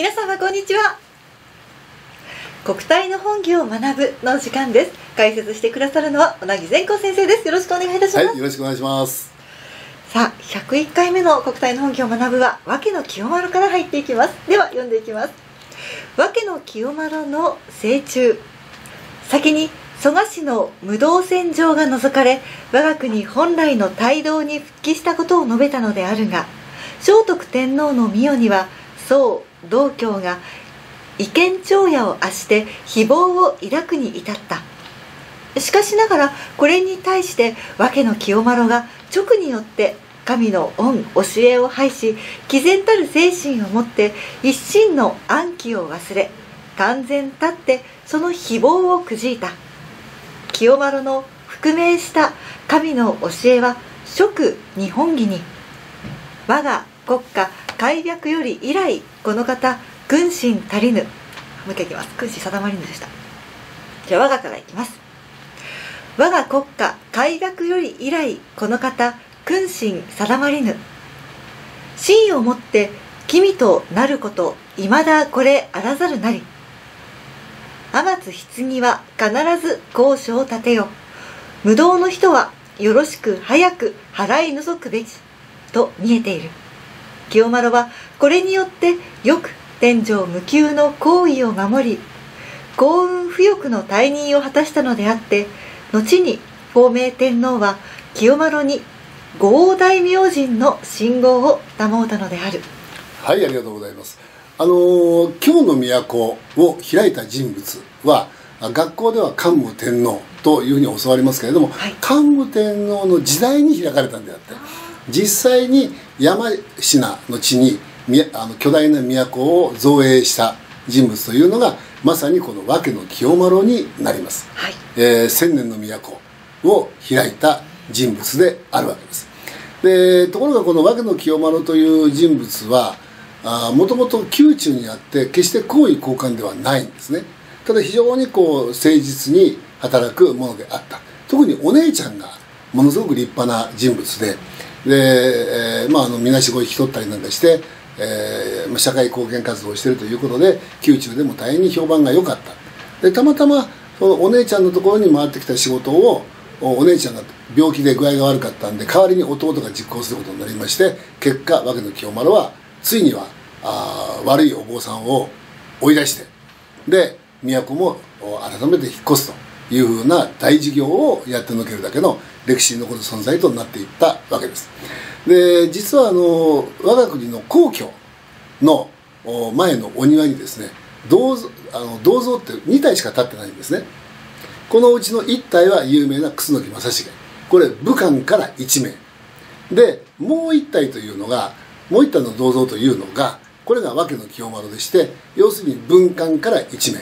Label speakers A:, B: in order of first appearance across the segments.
A: 皆様こんにちは。国体の本義を学ぶの時間です。解説してくださるのは小木善子先生です。よろしくお願いいたします、
B: はい、よろしくお願いします。
A: さあ101回目の国体の本義を学ぶは訳の清丸から入っていきます。では読んでいきます。訳の清丸の成虫。先に蘇我氏の無道戦場が除かれ我が国本来の帯同に復帰したことを述べたのであるが聖徳天皇の御代には宋道教が意見長夜を圧して誹謗を抱くに至った。しかしながらこれに対して訳の清丸が直によって神の恩教えを拝し毅然たる精神を持って一心の暗記を忘れ完全たってその誹謗をくじいた。清丸の覆命した神の教えは即日本義に。我が国家開略より以来この方軍心足りぬ。もう一回いきます。軍心定まりぬでした。じゃあ我がからいきます。我が国家開略より以来この方君心定まりぬ。真意をもって君となることいまだこれあらざるなり。天津棺は必ず交渉を立てよ無道の人はよろしく早く払い除くべきと見えている。清丸はこれによってよく天上無休の行為を守り幸運不欲の退任を果たしたのであって後に法明天皇は清丸に五王大明神の信号を保ったのである。
B: はいありがとうございます。あのー、京の都を開いた人物は学校では桓武天皇というふうに教わりますけれども、はい、桓武天皇の時代に開かれたんであって実際に山科の地にあの巨大な都を造営した人物というのがまさにこの訳の清丸になります、はい、えー、千年の都を開いた人物であるわけです。でところがこの訳の清丸という人物はもともと宮中にあって決して高位高官ではないんですね。ただ非常にこう誠実に働くものであった。特にお姉ちゃんがものすごく立派な人物でで、えー、まあ、あのみなしごを引き取ったりなんかして、えー、社会貢献活動をしているということで宮中でも大変に評判が良かった。でたまたまそのお姉ちゃんのところに回ってきた仕事をお姉ちゃんが病気で具合が悪かったんで代わりに弟が実行することになりまして結果訳の清丸はついにはあ悪いお坊さんを追い出してで都も改めて引っ越すというふうな大事業をやってのけるだけの歴史に残る存在となっていったわけです。で実はあの我が国の皇居の前のお庭にですね銅あの銅像って2体しか立ってないんですね。このうちの1体は有名な楠木正成。これ武漢から1名。でもう1体というのがもう1体の銅像というのがこれが訳の清丸でして要するに文官から1名。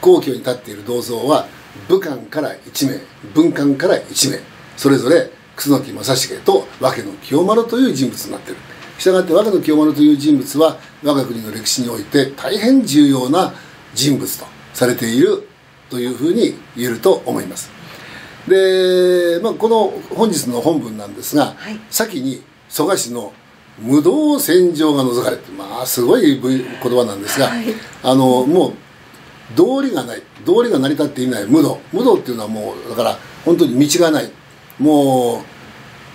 B: 皇居に立っている銅像は武官から1名文官から1名それぞれ楠木正成と訳の清丸という人物になっている。したがって訳の清丸という人物は我が国の歴史において大変重要な人物とされているというふうに言えると思います。で、まあ、この本日の本文なんですが、はい、先に蘇我氏の無道戦場が除かれてまあすごい言葉なんですが、はい、あのもう道理がない道理が成り立っていない無道。無道っていうのはもうだから本当に道がない。も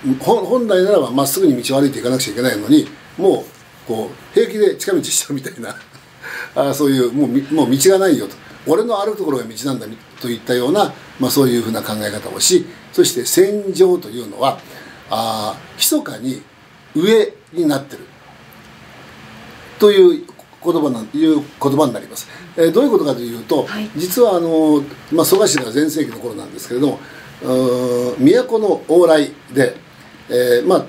B: う本来ならばまっすぐに道を歩いていかなくちゃいけないのにもうこう平気で近道しちゃうみたいな あそういうもうもう道がないよと。俺の歩くところが道なんだといったような、まあ、そういうふうな考え方をしそして戦場というのはあ密かに上になってる。という言葉ないう言葉になります、えー、どういうことかというと、はい、実はあの、まあ、蘇我氏が全盛期の頃なんですけれども都の往来で、えー、まあ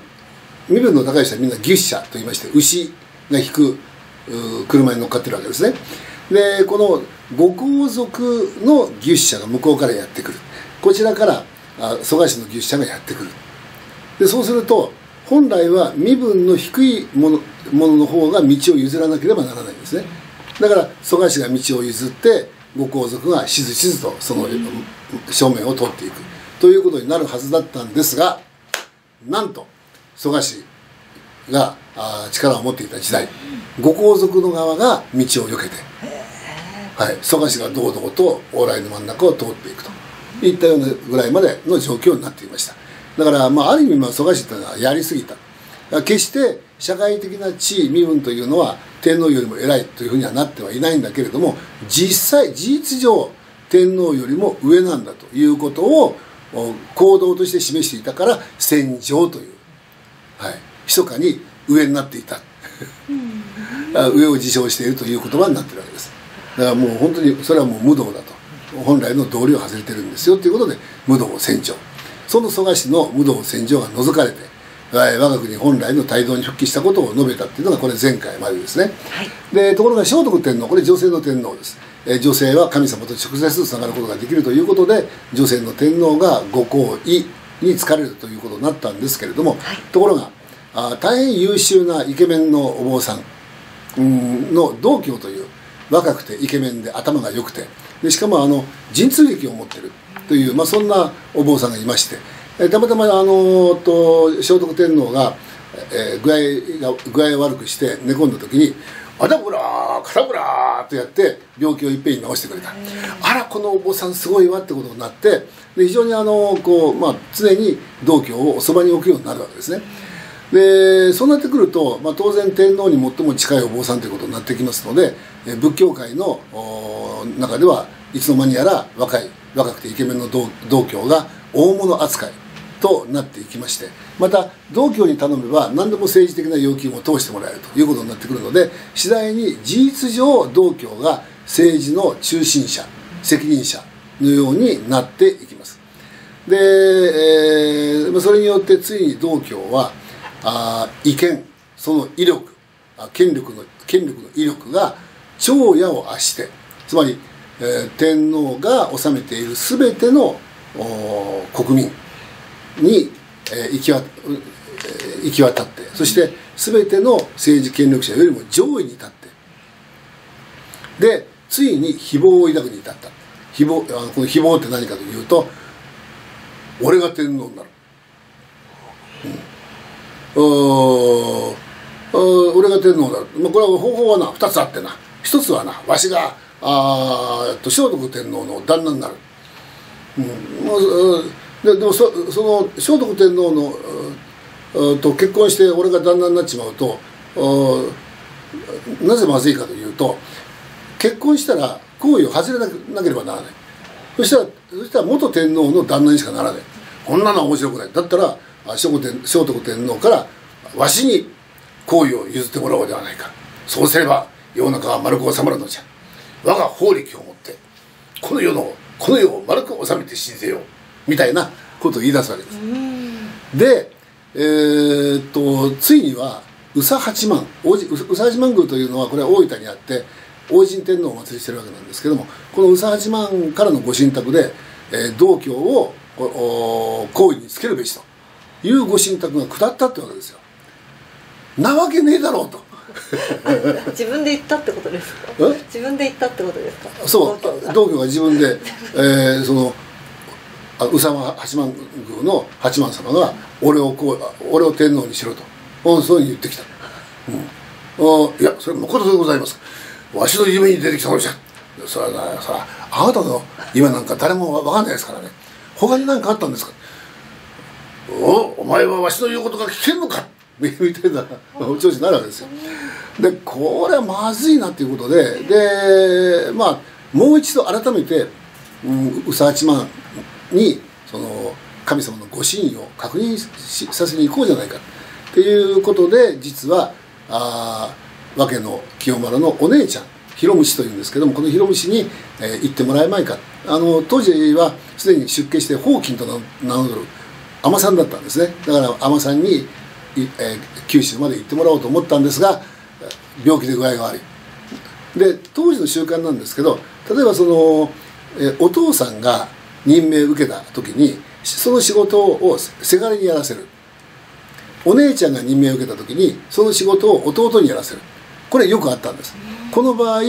B: 身分の高い人はみんな牛車といいまして牛が引く車に乗っかってるわけですね。でこのご皇族の牛車が向こうからやってくる。こちらから蘇我氏の牛車がやってくる。でそうすると本来は身分の低いものものの方が道を譲らなければならないんですね。だから蘇我氏が道を譲ってご皇族がしずしずとその正面を通っていく。ということになるはずだったんですがなんと蘇我氏があ力を持っていた時代ご皇族の側が道を避けて、はい、蘇我氏が堂々と往来の真ん中を通っていくといったようなぐらいまでの状況になっていましただから、まあ、ある意味、まあ、蘇我氏というのはやりすぎた。決して社会的な地位身分というのは天皇よりも偉いというふうにはなってはいないんだけれども実際事実上天皇よりも上なんだということを行動として示していたから戦場という、はい、密かに上になっていた。上を自称しているという言葉になってるわけです。だからもう本当にそれはもう無道だと。本来の道理を外れてるんですよということで無道戦場その蘇我氏の無道戦場が除かれて我が国本来の態度に復帰したことを述べたっていうのがこれ前回までですね、はい、でところが聖徳天皇これ女性の天皇です。え女性は神様と直接つながることができるということで女性の天皇がご皇位に就かれるということになったんですけれども、はい、ところがあ大変優秀なイケメンのお坊さんの道教という若くてイケメンで頭が良くてでしかもあの神通力を持ってるという、まあ、そんなお坊さんがいましてえたまたまあのと聖徳天皇が、えー、具合が具合を悪くして寝込んだ時にアダブラカタブラとやって病気をいっぺんに治してくれた。あらこのお坊さんすごいわってことになってで非常にあのこう、まあ、常に道教をおそばに置くようになるわけですね。でそうなってくると、まあ、当然天皇に最も近いお坊さんということになってきますので仏教界の中ではいつの間にやら若い若くてイケメンの道道教が大物扱いとなっていきましてまた道教に頼めば何でも政治的な要求も通してもらえるということになってくるので次第に事実上道教が政治の中心者責任者のようになっていきます。で、えー、それによってついに道教はあ意見その威力権力の権力の威力が長夜を圧してつまり、えー、天皇が治めている全ての国民に、えー、行きわ、行き渡ってそして全ての政治権力者よりも上位に立ってでついに誹謗を抱くに至った。誹謗あのこの誹謗って何かというと俺が天皇になる、うん、俺が天皇になる、まあ、これは方法はな2つあってな。1つはなわしがあと聖徳天皇の旦那になる、うん。ででもそその聖徳天皇のと結婚して俺が旦那になっちまうとなぜまずいかというと結婚したら行為を外れなければならない。そしたらそしたら元天皇の旦那にしかならない。こんなのは面白くない。だったら聖徳天聖徳天皇からわしに行為を譲ってもらおうではないか。そうすれば世の中は丸く収まるのじゃ。我が法力をもってこの世のこの世を丸く収めて信ぜようみたいなことを言い出すわけです。で、えー、っとついには宇佐八幡宇佐八幡宮というのはこれは大分にあって大神天皇をお祭りしてるわけなんですけどもこの宇佐八幡からのご神託で、えー、道教を行為につけるべしというご神託が下ったってわけですよ。なわけねえだろうと。
A: 自分で言ったってことですか？自分で言ったってことですか？
B: そう。道教が。自分で、えー、その宇佐八幡宮の八幡様が俺をこう俺を天皇にしろとそういうふうに言ってきた、うん、いやそれ誠でございます。わしの夢に出てきたのじゃ。それはなそれはあなたの夢なんか誰も分かんないですからね。他に何かあったんですか？おお前はわしの言うことが聞けんのか？みたいな調子になるわけですよ。でこれはまずいなっていうことででまあもう一度改めて、宇佐八幡にその神様のご真意を確認させに行こうじゃないかっていうことで実はあ和家の清丸のお姉ちゃん広虫というんですけどもこの広虫に、えー、行ってもらえまいか。あの当時はすでに出家して宝金と名乗る尼さんだったんですね。だから尼さんに、えー、九州まで行ってもらおうと思ったんですが病気で具合が悪い。で当時の習慣なんですけど例えばその、え、お父さんが任命受けた時にその仕事をせがれにやらせる。お姉ちゃんが任命を受けた時にその仕事を弟にやらせる。これよくあったんです。この場合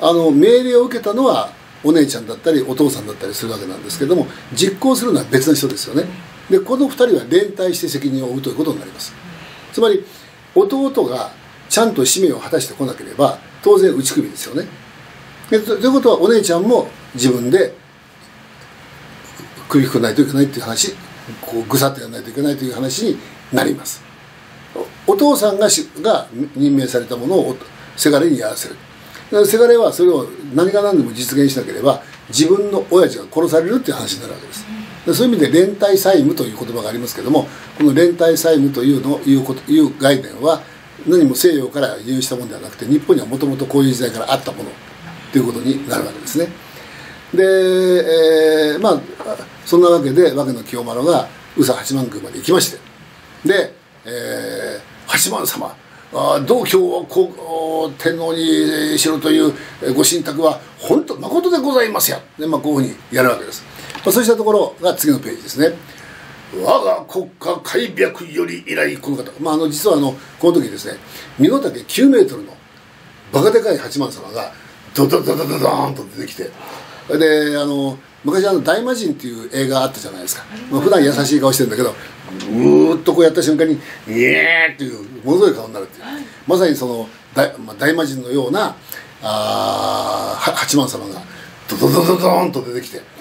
B: あの命令を受けたのはお姉ちゃんだったりお父さんだったりするわけなんですけども実行するのは別の人ですよね。でこの2人は連帯して責任を負うということになります。つまり、弟がちゃんと使命を果たしてこなければ当然打ち首ですよね。でということはお姉ちゃんも自分で首くないといけないっていう話こうぐさっとやらないといけないという話になります。お父さんがしが任命されたものをせがれにやらせる。せがれはそれを何が何でも実現しなければ自分の親父が殺されるっていう話になるわけです。そういう意味で連帯債務という言葉がありますけどもこの連帯債務というのいうこという概念は何も西洋から輸入したものではなくて日本にはもともとこういう時代からあったものということになるわけですね。で、えー、まあそんなわけで訳の清丸が宇佐八幡宮まで行きましてで、えー、八幡様あ道教をこう天皇にしろというご神託は本当誠でございますや。で、まあ、こういうふうにやるわけです、あ、そうしたところが次のページですね。我が国家開闢より以来この方、まあ、あの実はあのこの時ですね身の丈9メートルのバカでかい八幡様がドドドドドドーンと出てきて。であの昔あの「大魔神」っていう映画あったじゃないですか、まあ、普段優しい顔してるんだけどうーっとこうやった瞬間に「イエー!」っていうものすごい顔になるっていう、まさにその大,、まあ、大魔神のようなあ八幡様がドドドドドーンと出てきて「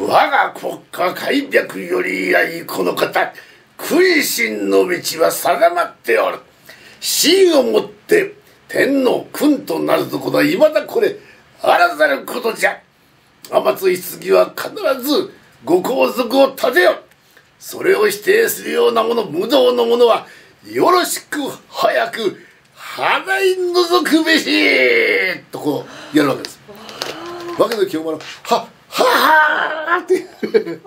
B: 我が国家開闢より以来この方食いしんの道は定まっておる」真をもって天皇君となるところはいまだこれあらざることじゃ。天津棺は必ずご皇族を立てよそれを否定するようなもの無道の者はよろしく早く払い除くべしとこうやるわけですわけの清丸はははっていう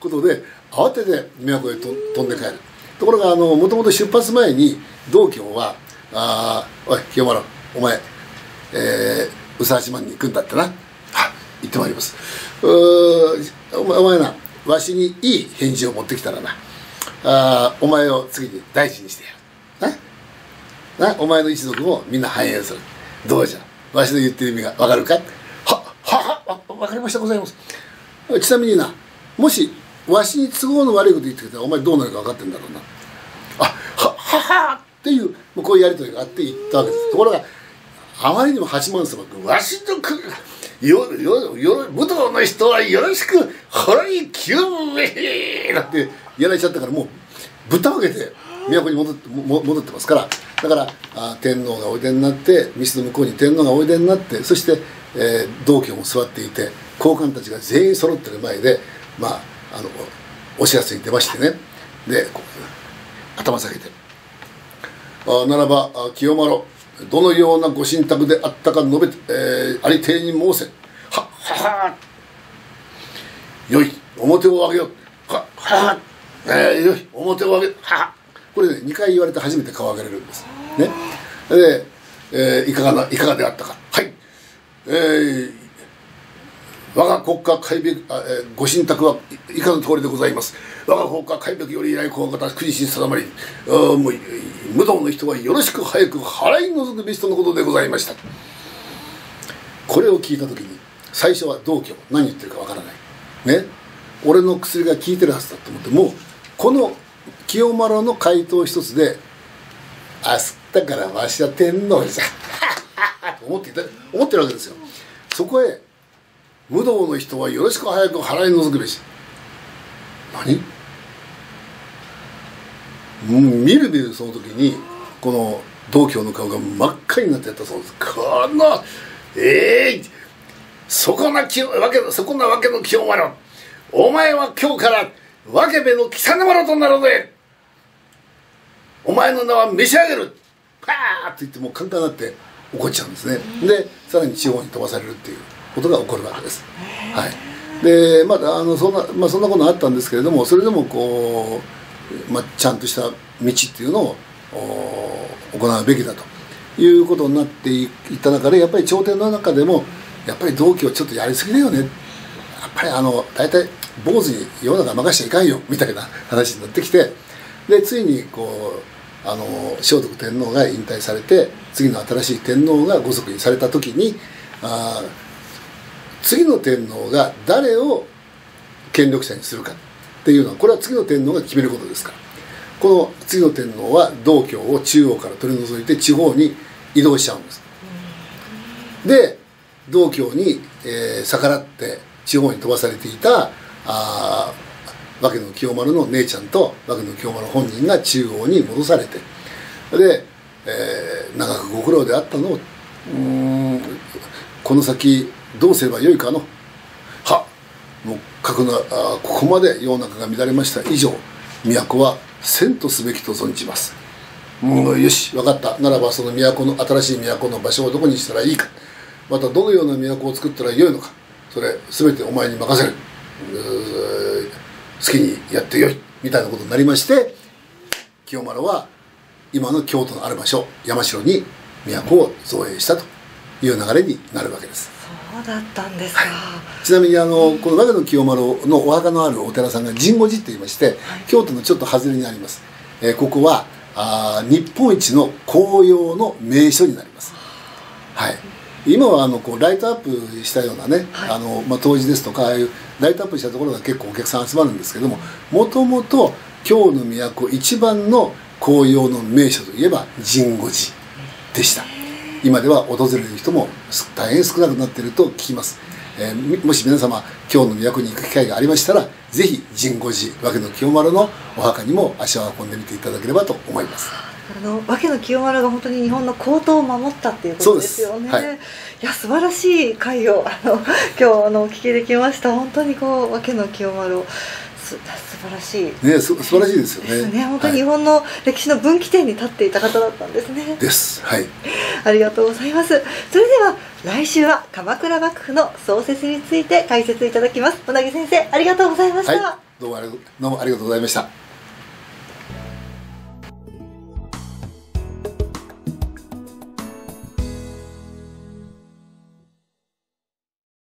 B: ことで慌てて都へと飛んで帰る。ところがあのもともと出発前に道教は「あおい清丸お前、えー、宇佐八幡に行くんだってな」は行ってまいります。お前お前なわしにいい返事を持ってきたらな。あお前を次に大事にしてやる。な？な？お前の一族もみんな繁栄する。どうじゃ？わしの言ってる意味がわかるか？わかりましたございます。ちなみになもしわしに都合の悪いこと言ってきたらお前どうなるか分かってんだろうな。あはははっていうこういうやり取りがあって言ったわけです。ところがあまりにも八幡様がわしのよよよ武道の人はよろしく払い清めなんてやられちゃったからもうぶったわけて都に戻って戻ってますから。だからあ天皇がおいでになって道の向こうに天皇がおいでになってそして、えー、道教も座っていて高官たちが全員揃ってる前でまああのお知らせに出ましてね。で頭下げて「あならば清丸どのようなご神託であったか述べて、えー、ありていに申せ。はははよい表を上げよははえー、よい表を上げ。はこれね2回言われて初めて顔を上げれるんです。ね。で、えー、いかがないかがであったか。えー我が国家開闢あ、えー、ご神託は以下の通りでございます。我が国家開闢より以来この方国心定まりもう無道の人はよろしく早く払い除くべしとのことでございました。これを聞いた時に最初は道教何言ってるかわからない。ね。俺の薬が効いてるはずだと思ってもうこの清丸の回答一つで「あすったからわしは天皇じゃ」と思っていた思ってるわけですよ。そこへ無道の人はよろしく早く払い除くべし。何？みるみるその時にこの道教の顔が真っ赤になってやったそうです。このええー、そこなきわけそこなわけの清丸お前は今日からわけべの貴様丸となるぜ。お前の名は召し上げる。パーって言ってもう簡単になって怒っちゃうんですね。でさらに地方に飛ばされるっていうことが起こるわけです。はい、でまああのそんな、まあ、そんなことあったんですけれどもそれでもこう、まあ、ちゃんとした道っていうのを行うべきだということになっていった中でやっぱり朝廷の中でもやっぱり同期をちょっとやりすぎだよね。やっぱりあの大体坊主に世の中任しちゃいかんよみたいな話になってきてでついにこうあの聖徳天皇が引退されて次の新しい天皇がご即位された時にあ次の天皇が誰を権力者にするかっていうのはこれは次の天皇が決めることですから。この次の天皇は道教を中央から取り除いて地方に移動しちゃうんです、で道教に、えー、逆らって地方に飛ばされていたあ訳の清丸の姉ちゃんと訳の清丸本人が中央に戻されて。で、え、長くご苦労であったの。この先どうすればよいかの。は。もうくのあここまで世の中が乱れました。以上。都は遷とすべきと存じます。もうよし。分かった。ならばその都の新しい都の場所をどこにしたらいいか。またどのような都を作ったらよいのか。それ全てお前に任せる。好きにやってよい。みたいなことになりまして清丸は今の京都のある場所山城に都を造営したという流れになるわけです。
A: そうだったんですか、は
B: い、ちなみにあのこの和の清丸のお墓のあるお寺さんが神護寺って言いまして、はい、京都のちょっと外れにあります、えー、ここはあ日本一の紅葉の名所になります。はい。今はあのこうライトアップしたようなね、はい、あのまあ、当時ですとかああいうライトアップしたところが結構お客さん集まるんですけどももともと京の都一番の紅葉の名所といえば神護寺でした。今では訪れる人も大変少なくなっていると聞きます、えー、もし皆様京の都に行く機会がありましたらぜひ神護寺和気の清丸のお墓にも足を運んでみていただければと思います。
A: あの和気の清丸が本当に日本の高等を守ったっていうことですよね。はい、いや素晴らしい回をあの今日あのお聞きできました。本当にこう和気の清丸をす素晴らしい。
B: ね素晴らしいですよね。
A: ね本当に日本の歴史の分岐点に立っていた方だったんですね。
B: ですはい。
A: ありがとうございます。それでは来週は鎌倉幕府の創設について解説いただきます。小田木先生ありがとうございました。
B: はい、どうもありがとうございました。